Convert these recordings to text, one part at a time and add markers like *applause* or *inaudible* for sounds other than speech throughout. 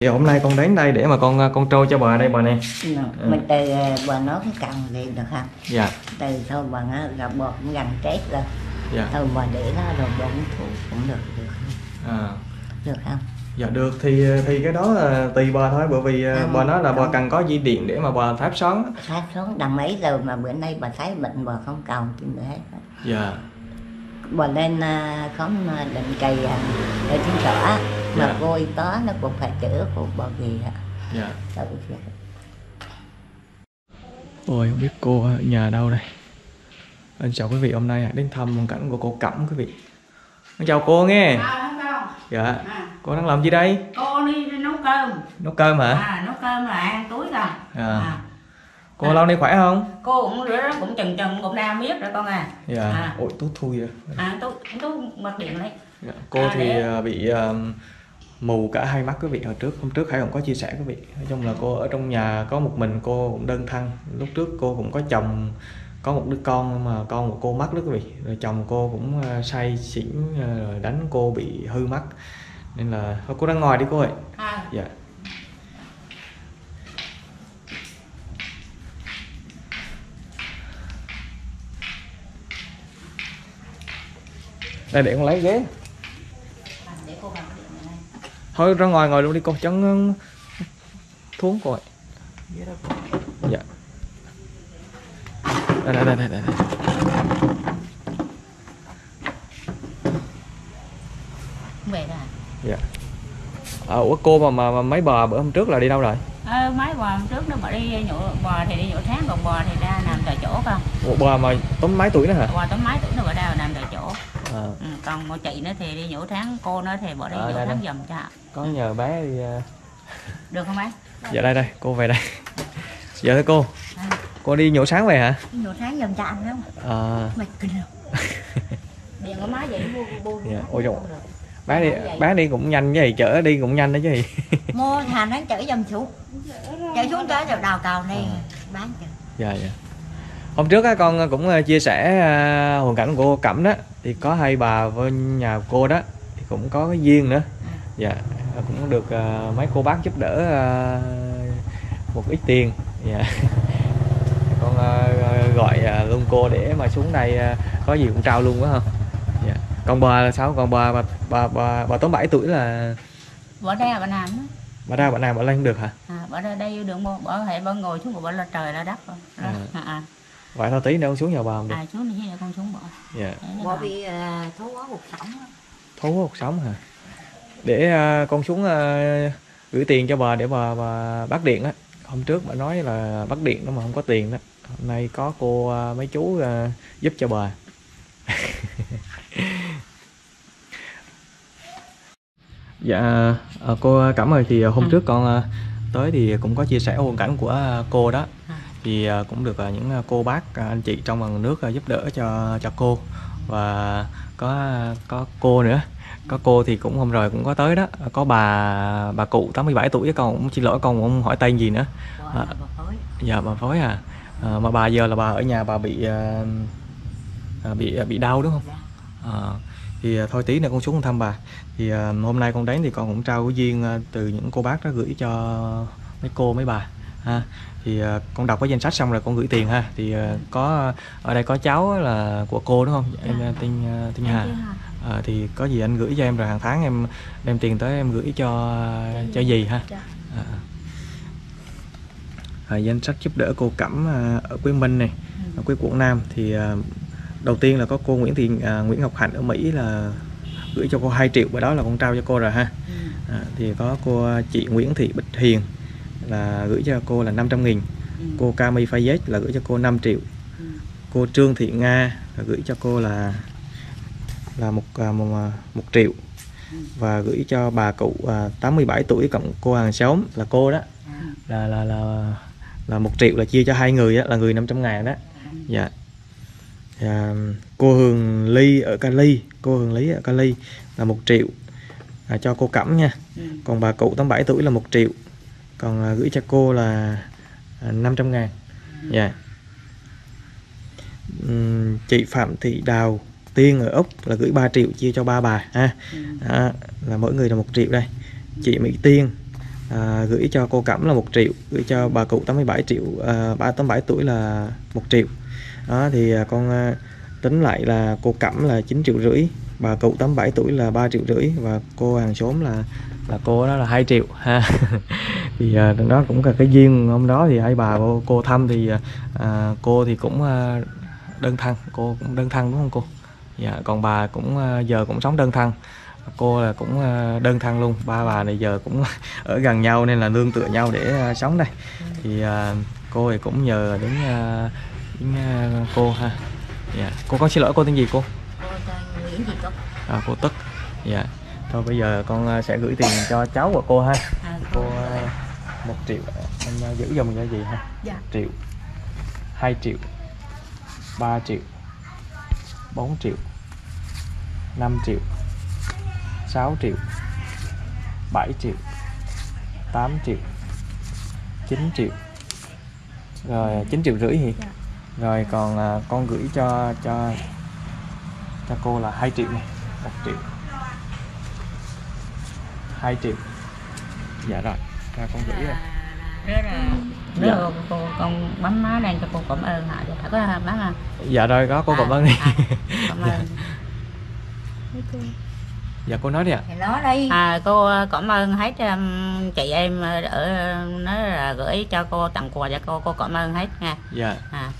Thì hôm nay con đến đây để mà con con trôi cho bà đây bà nè. Nó, Ừ. Mình từ ờ, bà nói cái cần liền được không? Dạ, Từ thôi bà nó gặp bò cũng gần chết rồi. dạ. Thôi bà để nó rồi bà uống thuốc cũng được, được không? À, Được không? dạ được thì thì cái đó là tùy bà thôi bởi vì à, bà nói là bà không. cần có dây điện để mà bà tháp xoắn. Sát xuống đằng mấy rồi mà bữa nay bà thấy bệnh bà không cầu chứ nữa hết. Dạ. Bà lên à, khóm à, định kỳ à, ở trên sở á, mà Dạ. cô y tá nó cũng phải chữa cô bà gì á. Dạ. Ôi không biết cô ở nhà đâu đây. Anh chào quý vị hôm nay đến thăm hoàn cảnh của cô Cẩm quý vị. Anh chào cô nghe. À. Dạ. À, Cô đang làm gì đây? cô đi nấu cơm Nấu cơm hả? à nấu cơm là ăn túi rồi À. Cô lâu nay khỏe không? cô cũng rửa cũng chừng chừng cũng đang biết rồi con à. Dạ. À. Ôi tốt thui rồi. à tôi tôi bật điện lấy Dạ, Cô À, thì để- à, bị à, mù cả hai mắt quý vị. Hồi trước hôm trước Khải cũng có chia sẻ quý vị. Nói chung là cô ở trong nhà có một mình cô cũng đơn thân. Lúc trước cô cũng có chồng có một đứa con mà con của cô mất đó quý vị. Rồi chồng cô cũng à, say xỉn à, rồi đánh cô bị hư mắt. Nên là thôi cô ra ngoài đi cô ơi. À, dạ đây để con lấy ghế. Thôi ra ngoài ngồi luôn đi cô chấn thuốc ơi dạ. Đây đây đây đây, đây. không về rồi dạ. À, ủa cô mà, mà mà mấy bà bữa hôm trước là đi đâu rồi? À, mấy bò hôm trước nó bỏ đi nhổ bò thì đi nhổ tháng còn bò thì ra nằm tại chỗ con ủa bà mà tóm mấy tuổi nữa hả? Bò tóm mấy tuổi nó bỏ ra nằm tại chỗ à, ừ, còn một chị nữa thì đi nhổ tháng cô nữa thì bỏ đi Ờ, nhổ đây, tháng đây. giùm cho. Có nhờ bé đi à, được không bác dạ đây đây cô về đây. Dạ thưa cô. À, cô đi nhổ sáng về hả? Nhổ tháng giùm cho anh không à, mày kinh không *laughs* điện có má vậy bu bu Dạ, ôi dồi. bé đi bé đi cũng nhanh gì chở đi cũng nhanh đó chứ gì. *laughs* Mua hàng nó chở dầm xuống. Chở xuống tới rồi đào cầu này bán cho. dạ dạ. Hôm trước á con cũng chia sẻ hoàn cảnh của cô cẩm đó thì có hai bà với nhà cô đó thì cũng có cái duyên nữa. Dạ cũng được ờ, mấy cô bác giúp đỡ ờ, một ít tiền. Dạ. *laughs* Con ờ, gọi ờ, luôn cô để mà xuống đây ờ, có gì cũng trao luôn quá không dạ. Còn bà là sao? Còn bà bà bà bà, bà tóm 7 tuổi là bỏ ra bà làm đó bà ra bà nào bà lên được hả? À, bỏ ra đây đường bộ bỏ hệ bỏ ngồi xuống bỏ là trời là đất rồi. À. à, à, vậy thôi tí nữa con xuống nhà bà không được. À xuống đi con xuống bỏ. Dạ. Bỏ bị à, thú quá cuộc sống. thấu cuộc sống hả? Để ờ, con xuống ờ, gửi tiền cho bà để bà bà bắt điện á. Hôm trước bà nói là bắt điện đó mà không có tiền đó. Hôm nay có cô ờ, mấy chú ờ, giúp cho bà. *laughs* Dạ ờ, cô cảm ơn. Thì hôm Ừ. trước con ờ, tới thì cũng có chia sẻ hoàn cảnh của cô đó. Thì ờ, cũng được ờ, những ờ, cô bác anh chị trong bằng nước giúp đỡ cho cho cô. Và có có cô nữa. Có cô thì cũng hôm rồi cũng có tới đó. Có bà bà cụ 87 tuổi con cũng xin lỗi con cũng không hỏi tên gì nữa. À. dạ bà phối à, à mà bà giờ là bà ở nhà bà bị à, à, bị bị đau đúng không? À, thì à, thôi tí nữa con xuống thăm bà. Thì à, hôm nay con đến thì con cũng trao cái duyên à, từ những cô bác đó gửi cho mấy cô mấy bà ha. Thì à, con đọc cái danh sách xong rồi con gửi tiền ha. Thì à, có ở đây có cháu là của cô đúng không? Em tên à, tên Hà. À, thì có gì anh gửi cho em rồi hàng tháng em đem tiền tới em gửi cho cho gì ha. Dạ. à. À, danh sách giúp đỡ cô Cẩm ở quê Minh này ở quê quận Nam. Thì đầu tiên là có cô Nguyễn Thị à, Nguyễn Ngọc Hạnh ở Mỹ là gửi cho cô 2 triệu và đó là con trao cho cô rồi ha. Ừ. à, thì có cô chị Nguyễn Thị Bích Hiền là gửi cho cô là 500 nghìn Ừ. cô Cami Fayez là gửi cho cô 5 triệu Ừ. cô Trương Thị Nga là gửi cho cô là là một à, một, à, một triệu Ừ. và gửi cho bà cụ à, 87 tuổi cộng cô hàng xóm là cô đó À. là là là là một triệu là chia cho hai người á, là người 500 ngàn đó dạ à, cô Hường Ly ở Cali cô Hường Lý ở Cali là một triệu à, cho cô Cẩm nha Ừ. còn bà cụ 87 tuổi là một triệu còn à, gửi cho cô là à, 500 ngàn. Dạ. Ừm, chị Phạm Thị Đào Tiên ở Úc là gửi 3 triệu chia cho ba bà ha. Đó, là mỗi người là một triệu đây. Chị Mỹ Tiên à, gửi cho cô Cẩm là một triệu gửi cho bà cụ 87 triệu à, bà 87 tuổi là một triệu. Đó thì à, con à, tính lại là cô Cẩm là 9 triệu rưỡi bà cụ 87 tuổi là 3 triệu rưỡi và cô hàng xóm là là cô đó là 2 triệu ha *laughs* thì à, đó cũng là cái duyên hôm đó thì hai bà cô, cô thăm thì à, cô thì cũng à, đơn thân cô cũng đơn thân đúng không cô? Dạ còn bà cũng à, giờ cũng sống đơn thân. Cô là cũng à, đơn thân luôn. Ba bà này giờ cũng *laughs* ở gần nhau nên là nương tựa nhau để à, sống đây. Thì à, cô thì cũng nhờ đến, à, đến à, cô ha. Dạ cô con xin lỗi cô tên gì cô? À, cô tức. Dạ. Thôi bây giờ con à, sẽ gửi tiền cho cháu của cô ha. à, à, một triệu. Anh à, giữ dùm cái gì ha. Dạ. triệu. Hai triệu. Ba triệu. Bốn triệu. Năm triệu. Sáu triệu. Bảy triệu. Tám triệu. Chín triệu. Rồi chín triệu rưỡi thì Dạ. rồi còn à, con gửi cho cho cho cô là 2 triệu này một triệu. 2 triệu. Dạ rồi ra con gửi rồi Đó là Dạ. đó là cô con bấm má đang cho cô cảm ơn họ thật có bấm à? Dạ rồi có cô cảm ơn đi. à, cảm ơn. *laughs* Dạ. Cô nói đi ạ. Thì nói đi. À, cô cảm ơn hết um, chị em ở nói là gửi cho cô tặng quà cho cô cô cảm ơn hết nha. Dạ. À,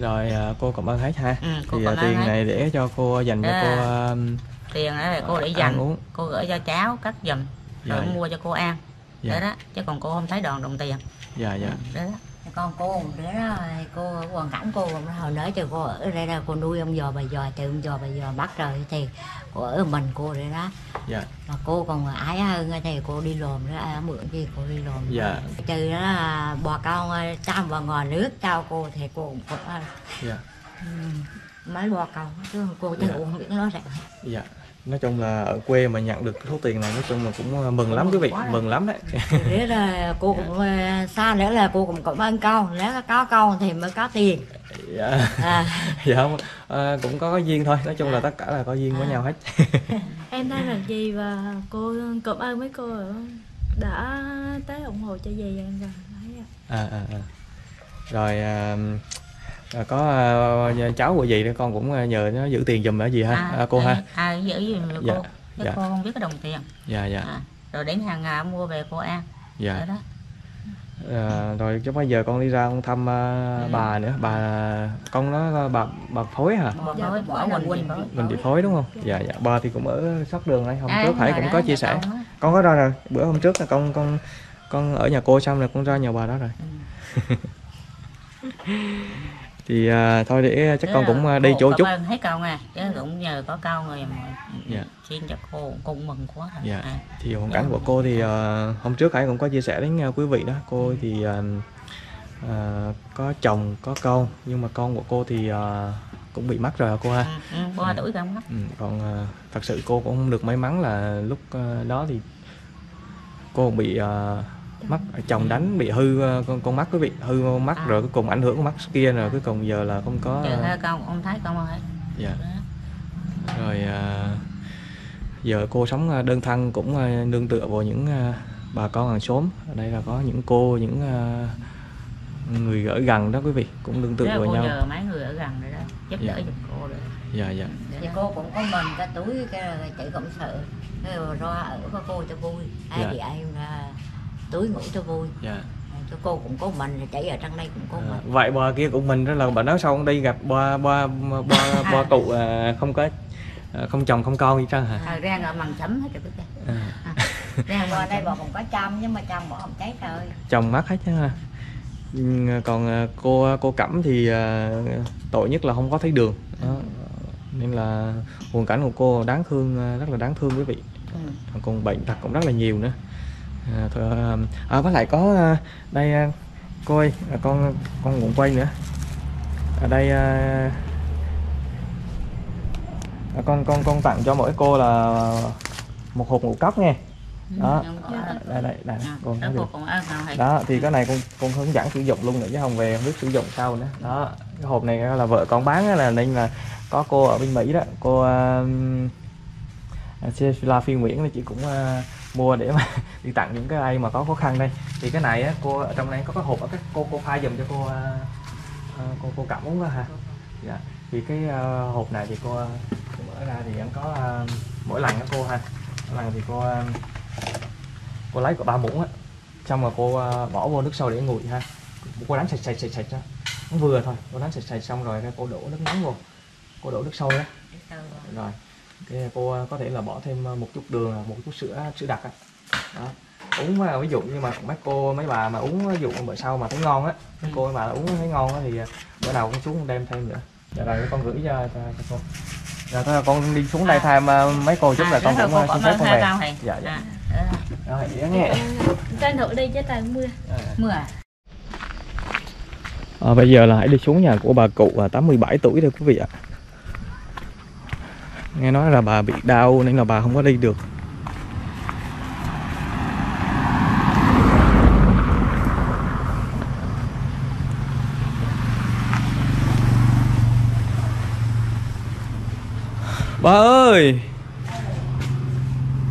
rồi à, cô cảm ơn hết ha. Ừ, cô thì cảm à, ơn tiền này để cho cô dành cho À. cô à, tiền đó là cô để dành. uống. Cô gửi cho cháu cắt giùm. Dạ. rồi mua cho cô ăn dạ. Đó đó chứ còn cô không thấy đòn đồng tiền. Dạ dạ. Đó đó. Con cô đứa đó cô hoàn cảnh cô cũng hồi nãy cho cô ở đây là cô nuôi ông giò bà giò từ ông giò bà giò bắt rồi thì cô ở mình cô đây đó. Dạ. Mà cô còn ái hơn thì cô đi lồn đó ai mượn gì cô đi lồn. Dạ. trừ đó bò con trăm và ngò nước trao cô thì cô cũng ờ, dạ. Mấy bò con chứ cô chứ Dạ. cũng không biết nói rằng dạ nói chung là ở quê mà nhận được số tiền này nói chung là cũng à, mừng lắm quý vị mừng lắm đấy. *laughs* Thế là cô cũng ờ, xa nữa là cô cũng cảm ơn con? Nếu có con thì mới có tiền. Dạ. À, *laughs* dạ không à, cũng có, có duyên thôi nói chung là tất cả là có duyên với À. nhau hết. *laughs* Em tên là gì và cô cảm ơn mấy cô đã tới ủng hộ cho dì và em ạ. à, à, à. rồi à, à, có à, cháu của dì đó con cũng à, nhờ nó giữ tiền giùm ở gì ha à, cô ha. à giữ gì mà cô? Dạ, chứ dạ. cô không biết cái đồng tiền. Dạ dạ. À, rồi đến hàng ngày mua về cô ăn. Dạ. Đó đó. À, rồi chứ bây giờ con đi ra con thăm à, Ừ. bà nữa. Bà con nó bà bà phối hả? Bỏ Dạ, phối bỏ Quỳnh. phối. Mình bị phối đúng không? Dạ. Dạ bà thì cũng ở sóc đường đây. Hôm À, trước Hải rồi cũng đó, có dạ chia sẻ. con có ra rồi. Bữa hôm trước là con con con ở nhà cô xong rồi con ra nhà bà đó rồi. Ừ. *laughs* thì à, thôi để chắc Thế con cũng à, đi chỗ chút. hết câu nha chứ cũng nhờ có câu rồi mà Dạ. xin cho cô cũng mừng quá rồi. Dạ. à, thì hoàn cảnh của cô thì à, hôm trước Hải cũng có chia sẻ đến à, quý vị đó. Cô thì à, à, có chồng có con nhưng mà con của cô thì à, cũng bị mất rồi cô ha. Ừ, ừ, ba tuổi không mất ừ, còn à, thật sự cô cũng không được may mắn là lúc à, đó thì cô cũng bị à, mắt. Chồng đánh bị hư à, con con mắt quý vị hư mắt À. rồi cuối cùng ảnh hưởng con mắt kia rồi cuối cùng giờ là không có chờ à, hai con không thấy con hết dạ. Đó. rồi à, giờ cô sống à, đơn thân cũng nương tựa vào những bà con hàng xóm. Ở đây là có những cô những người ở gần đó quý vị cũng nương tựa vào nhau. nhờ mấy người ở gần rồi đó giúp Dạ. đỡ giùm cô rồi. Dạ dạ. Thì cô cũng có mình cái túi cái chị cũng sợ cái rồi ra ở với cô cho vui. Ai Dạ. thì ai túi ngủ cho vui. Dạ. Cho cô cũng có mình là chị ở trong đây cũng có à, mình. Vậy bà kia của mình đó là bà nói xong đi gặp ba ba ba ba cụ à, không có à, không chồng không con gì trơn hả? À, ra ở mằng chấm hết rồi biết chưa à, ra qua đây bà cũng có chăm nhưng mà chăm bỏ không cháy rồi chồng mắt hết chứ ha còn à, cô cô cẩm thì à, tội nhất là không có thấy đường. Đó. nên là hoàn cảnh của cô đáng thương à, rất là đáng thương quý vị. Ừ. còn bệnh tật cũng rất là nhiều nữa à, thôi, à, à, với lại có à, đây à, cô ơi con con cũng quay nữa. Ở đây à, con con con tặng cho mỗi cô là một hộp ngũ cốc nha đó. Không có- đây đây đây À, con đó đó thì cái này con con hướng dẫn sử dụng luôn nữa chứ không về không biết sử dụng sau nữa. Đó cái hộp này là vợ con bán là nên là có cô ở bên mỹ đó. Cô uh, là Phi Nguyễn là chị cũng à, mua để mà *laughs* đi tặng những cái ai mà có khó khăn đây. Thì cái này á, cô ở trong này có cái hộp ở cái cô cô pha dùm cho cô à, cô cô cảm uống đó hả? Dạ. Thì cái à, hộp này thì cô, mở ra thì em có à, mỗi lần đó cô ha. Mỗi lần thì cô à, cô lấy có ba muỗng á. Xong rồi cô à, bỏ vô nước sôi để nguội ha. Cô đánh sạch sạch sạch sạch cho nó vừa thôi. Cô đánh sạch sạch xong rồi cô đổ nước nóng vô. Cô đổ nước sôi á rồi cái cô à, có thể là bỏ thêm à, một chút đường một chút sữa sữa đặc á. Đó. Uống à, ví dụ như mà mấy cô mấy bà mà uống ví dụ bữa sau mà thấy ngon á mấy cô bà uống thấy ngon á thì à, bữa nào cũng xuống đem thêm nữa. Dạ rồi con gửi cho, cho, cho cô. Dạ thôi con đi xuống đây tham à, mấy cô chút là con cũng à, xin phép con về. dạ dạ. À, rồi dạ nghe. Tranh thủ đi chứ trời mưa. Mưa à? À, bây giờ là hãy đi xuống nhà của bà cụ à, 87 tuổi thôi quý vị ạ. Nghe nói là bà bị đau nên là bà không có đi được. Bà ơi!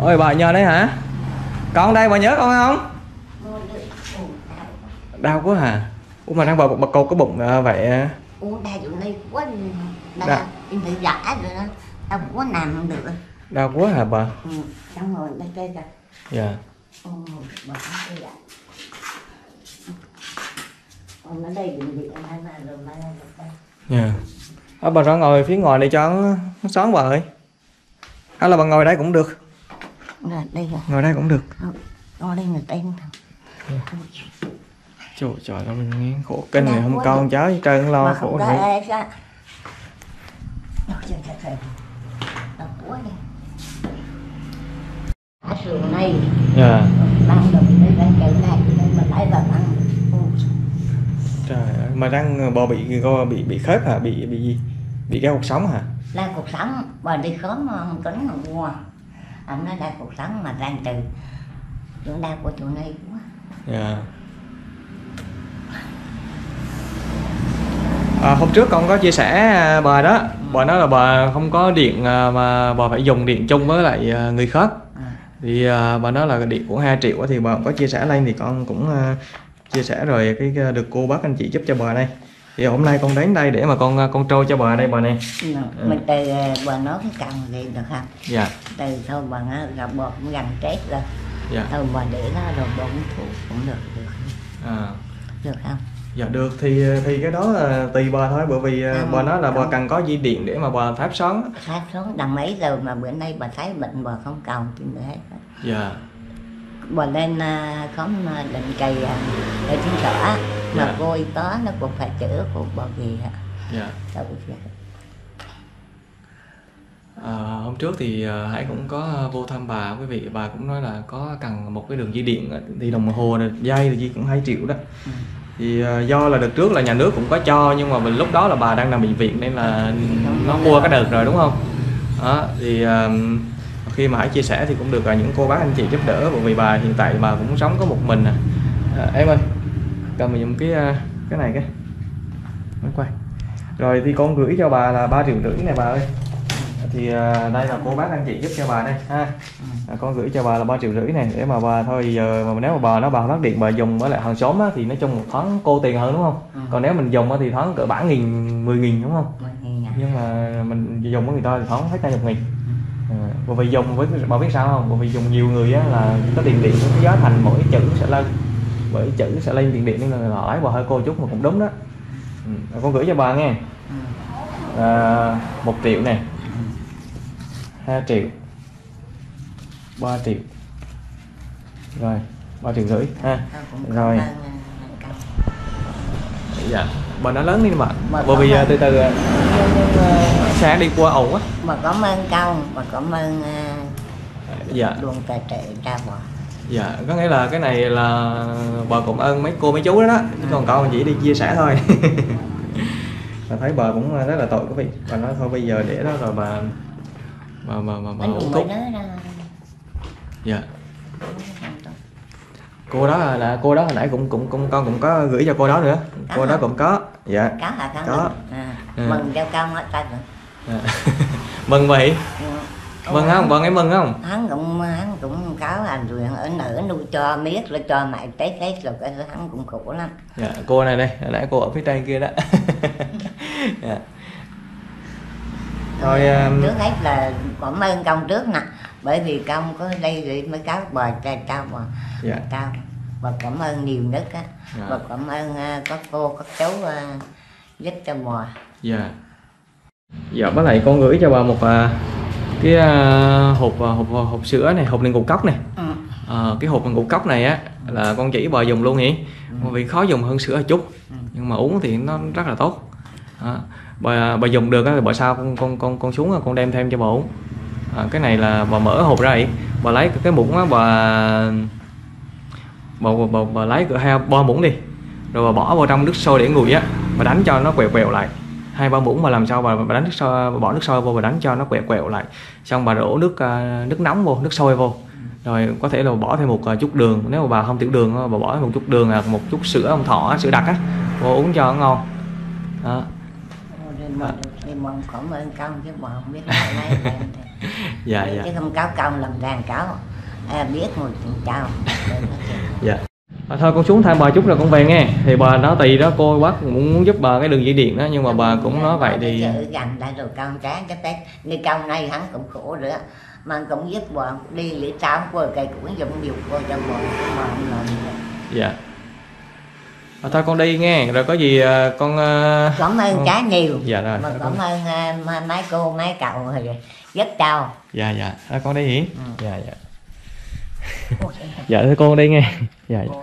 Ôi bà nhờ đấy hả? Con đây bà nhớ con không? Đau quá hả? Ủa mà đang bà, bà cô có bụng à, vậy à? uống đa chỗ này quá. Đa em bị giả rồi đó tao quá nằm không được. Đau quá hả bà? Ừ. xong rồi đây đây kìa. Dạ. Ồ, bà đi ạ? Ông ở đây bệnh viện hai mà rồi mai này được đây. Dạ. À, Bà ra ngồi phía ngoài này cho nó, nó xón bà ơi. Hay là bà ngồi đây cũng được. Rồi, đây rồi Ngồi đây cũng được. Ngồi đây người tên Trời trời ơi nghe khổ kinh này không con cháu trơn lo khổ Ôi trời trời trời. Đau quá đi Ở sườn này Dạ. đầu đây đang chạy này Nên mình lấy vào ăn Trời ơi Mà đang bò bị co- bị bị khớp hả? Bị bị gì? Bị cái cuộc sống hả? Đang cuộc sống Bà đi khóm mà không tính mà mua. Anh nói đang cuộc sống mà đang từ. Chỗ đau của chỗ này quá. Dạ À, hôm trước con có chia sẻ à, bà đó. Bà nói là bà không có điện à, mà bà phải dùng điện chung với lại à, người khác. Thì bà nói là điện của 2 triệu thì bà có chia sẻ lên thì con cũng chia sẻ rồi cái được cô bác anh chị giúp cho bà đây. Thì hôm nay con đến đây để mà con con trôi cho bà đây bà này Mình từ bà nói cái cần gì được không? Dạ. Từ thôi bà gặp bột cũng gần chết rồi. Dạ. Thôi bà để nó rồi uống thuốc cũng được được à, được không dạ được. Thì thì cái đó là tùy bà thôi bởi vì à, bà nói là bà cần có dây điện để mà bà tháp xoắn sát xuống đằng mấy rồi mà bữa nay bà thấy bệnh bà không cầu gì nữa hết dạ. Bà lên à, khóm định kỳ để chứng tỏ mà Dạ. cô y tá nó cũng phải chữa cô bà gì hả? Dạ. Đâu À, hôm trước thì Hải cũng có vô thăm bà. Quý vị bà cũng nói là có cần một cái đường dây điện thì đồng hồ này, dây thì dây cũng 2 triệu đó. Ừ thì à, do là đợt trước là nhà nước cũng có cho nhưng mà mình lúc đó là bà đang nằm bệnh viện nên là nó mua cái đợt rồi đúng không? Đó thì à, khi mà hãy chia sẻ thì cũng được là những cô bác anh chị giúp đỡ bởi vì bà hiện tại bà cũng sống có một mình à, à em ơi cầm dùng cái à, cái này cái. Mới quay. Rồi thì con gửi cho bà là ba triệu rưỡi này bà ơi. Thì đây là cô bác anh chị giúp cho bà đây ha à, con gửi cho bà là ba triệu rưỡi này để mà bà thôi giờ mà nếu mà bà nó bà phát điện bà dùng với lại hàng xóm á, thì nói chung một tháng cô tiền hơn đúng không Ừ. còn nếu mình dùng á, thì tháng cỡ bảy nghìn mười nghìn đúng không nhạc. nhưng mà mình dùng với người ta thì tháng hết hai chục nghìn à, bởi vì dùng với bà biết sao không bởi vì dùng nhiều người á là có tiền điện cái giá thành mỗi chữ sẽ lên bởi chữ sẽ lên tiền điện nên là hỏi bà hơi cô chút mà cũng đúng đó ừ. con gửi cho bà nghe Ừ. à, một triệu này 2 triệu 3 triệu rồi 3 triệu rưỡi ha. Rồi. à, cậu. dạ bà nói lớn đi mà. Bà bởi vì cảm à, từ từ à, xe đi qua ẩu á. mà cảm ơn công mà cảm ơn à, dạ. luôn tài trợ ra bò dạ có nghĩa là cái này là bà cũng ơn mấy cô mấy chú đó đó. Chứ còn con chỉ đi chia sẻ thôi. *laughs* Bà thấy bà cũng rất là tội quý vị. Bà nói thôi bây giờ để đó rồi bà bà bà bà, bà anh uống cũng thuốc. mới nói ra dạ. Cô đó là, là cô đó hồi nãy cũng cũng cũng con cũng có gửi cho cô đó nữa. Cô đó cũng có. Dạ. Có hả? Con Có. à, Ừ. mừng cho công hết ta rồi. À. mừng *laughs* vậy? Ừ. mừng không? Vợ em mừng không? Hắn cũng hắn cũng cáo anh rồi ở nở nuôi cho miết là cho mẹ tết hết rồi cái hắn cũng khổ lắm. Dạ, cô này đây hồi nãy cô ở phía trên kia đó. *laughs* Dạ. Thôi, um, trước hết là cảm ơn công trước nè bởi vì công có đây rồi mới cáo bờ cha trao mà. Dạ. Trao và cảm ơn nhiều nhất á. Dạ. và cảm ơn à, các cô các chú à, giúp cho mùa dạ. Dạ với lại con gửi cho bà một à, cái à, hộp, à, hộp hộp sữa này hộp đựng ngũ cốc này. Ừ. Ờ, cái hộp ngũ cốc này á là con chỉ bà dùng luôn nhỉ vì khó dùng hơn sữa chút. Nhưng mà uống thì nó rất là tốt. Đó. bà bà dùng được á thì bà sao con con con con xuống con đem thêm cho bà uống à, cái này là bà mở hộp ra vậy. Bà lấy cái muỗng á bà bà, bà, bà, bà lấy cửa hai ba muỗng đi. Rồi bà bỏ vào trong nước sôi để nguội á bà đánh cho nó quẹo quẹo lại. Hai ba muỗng mà làm sao bà, bà đánh nước sôi bà bỏ nước sôi vô bà đánh cho nó quẹo quẹo lại. Xong bà đổ nước à, nước nóng vô nước sôi vô. Rồi có thể là bỏ thêm một à, chút đường. Nếu mà bà không tiểu đường bà bỏ thêm một chút đường là một chút sữa ông thọ sữa đặc á vô uống cho nó ngon. Đó. Thì mong cảm ơn công chứ mà không biết là lấy *laughs* dạ dạ. chứ không cáo công làm đàn cáo. À, biết một chuyện chào. *laughs* Dạ. À, thôi con xuống thăm bà chút rồi con về nghe. Thì bà nói tùy đó cô bác muốn, muốn giúp bà cái đường dây điện đó nhưng mà bà cũng nói vậy thì gần đây rồi công tráng cái tết. Như công này hắn cũng khổ nữa mà cũng giúp bọn đi lễ sáu qua cây cũng dùng nhiều qua cho bọn mà không làm dạ à, thôi con đi nghe. Rồi có gì à, con à, cảm ơn con- cá nhiều. Dạ rồi. Mà cảm ơn à, mấy cô mấy cậu giúp chào dạ dạ. Thôi con đi hỉ Ừ. dạ dạ. *laughs* Dạ thôi con đi nghe. Dạ, dạ.